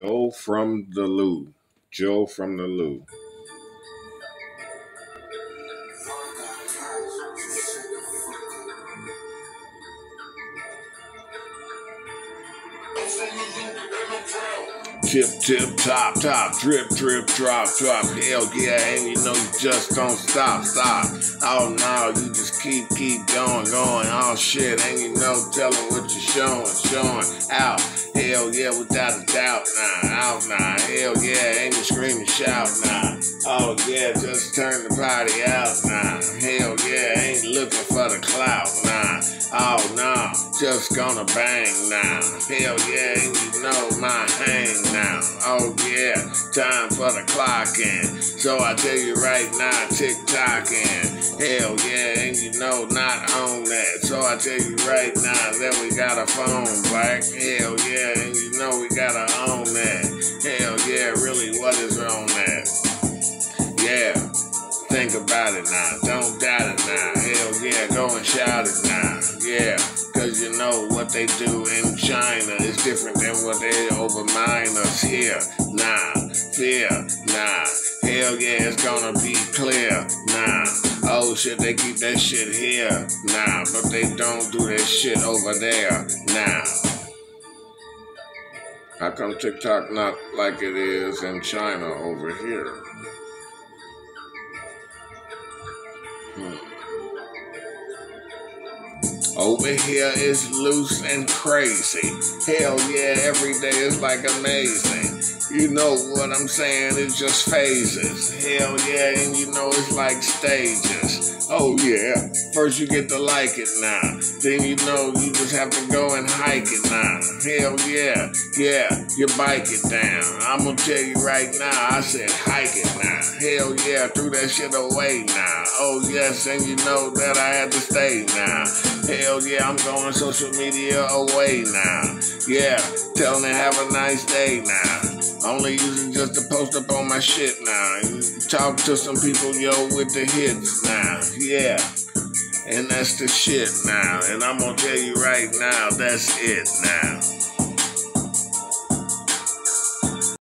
Joe from the Lou. Joe from the Lou. Tip, tip, top, top, drip, drip, drop, drop. Hell yeah, and you know you just don't stop, stop. Oh no, you just keep, keep going, going. Oh shit, and you know, tell them what you're showing, showing out. Hell yeah, without a doubt, nah, out nah. Hell yeah, and you screaming, shout, nah. Oh yeah, just turn the party out, nah. Hell yeah, ain't looking for the clout, nah. Oh no, just gonna bang now. Hell yeah, you know my hang now. Oh yeah, time for the clock in. So I tell you right now, tick tocking. Hell yeah, and you know not on that. So I tell you right now that we got a phone back. Hell yeah, and you know we gotta own that. Hell yeah, really, what is on that? Yeah. Think about it now, don't doubt it now. Hell yeah, go and shout it now. Yeah, what they do in China is different than what they over us here. Nah, fear, nah. Hell yeah, it's gonna be clear. Nah. Oh shit, they keep that shit here. Nah, but they don't do that shit over there. Nah. How come TikTok not like it is in China over here? Hmm. Over here is loose and crazy. Hell yeah, every day is like amazing. You know what I'm saying? It's just phases. Hell yeah, and you know it's like stages. Oh yeah, first you get to like it now. Then you know you just have to go and hike it now. Hell yeah, yeah, you bike it down. I'm gonna tell you right now, I said hike it now. Hell yeah, threw that shit away now. Oh yes, and you know that I had to stay now. Hell yeah, I'm going social media away now. Yeah, tell them have a nice day now. Only using just to post up on my shit now. Talk to some people, yo, with the hits now. Yeah. And that's the shit now. And I'm gonna tell you right now, that's it now.